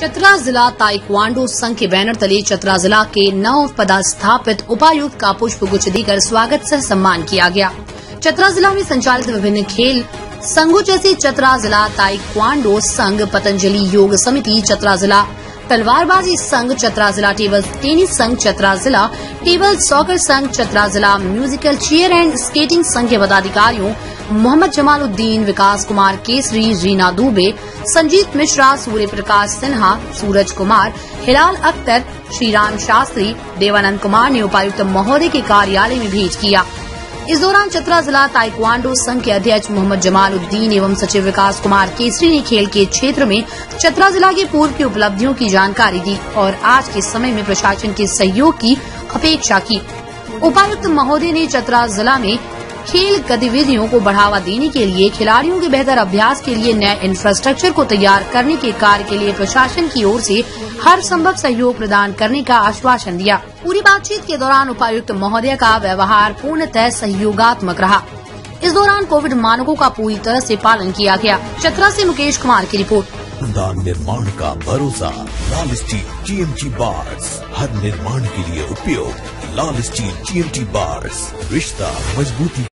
चतरा जिला ताइक्वांडो संघ के बैनर तले चतरा जिला के नव पदस्थापित उपायुक्त का पुष्प गुच्छ देकर स्वागत सह सम्मान किया गया। चतरा जिला में संचालित विभिन्न खेल संघों जैसे चतरा जिला ताइक्वांडो संघ, पतंजलि योग समिति, चतरा जिला तलवारबाजी संघ चतरा जिला, टेबल टेनिस संघ चतरा जिला, टेबल सॉकर संघ चतरा जिला, म्यूजिकल चेयर एंड स्केटिंग संघ के पदाधिकारियों, मोहम्मद जमालुद्दीन, विकास कुमार केसरी, रीना दुबे, संजीत मिश्रा सूर्य प्रकाश सिन्हा, सूरज कुमार, हिलाल अख्तर, श्रीराम शास्त्री, देवानंद कुमार ने उपायुक्त महोदय के कार्यालय में भेंट किया। इस दौरान चतरा जिला ताइक्वांडो संघ के अध्यक्ष मोहम्मद जमाल उद्दीन एवं सचिव विकास कुमार केसरी ने खेल के क्षेत्र में चतरा जिला के पूर्व की उपलब्धियों की जानकारी दी और आज के समय में प्रशासन के सहयोग की अपेक्षा की। उपायुक्त महोदय ने चतरा जिला में खेल गतिविधियों को बढ़ावा देने के लिए, खिलाड़ियों के बेहतर अभ्यास के लिए नए इंफ्रास्ट्रक्चर को तैयार करने के कार्य के लिए प्रशासन की ओर से हर संभव सहयोग प्रदान करने का आश्वासन दिया। पूरी बातचीत के दौरान उपायुक्त महोदय का व्यवहार पूर्णतः सहयोगात्मक रहा। इस दौरान कोविड मानकों का पूरी तरह से पालन किया गया। चतरा से मुकेश कुमार की रिपोर्ट। निर्माण का भरोसा, लाल स्टील टीएमटी बार्स हर निर्माण के लिए उपयोग, लाल स्टील टीएमटी बार्स रिश्ता, मजबूती।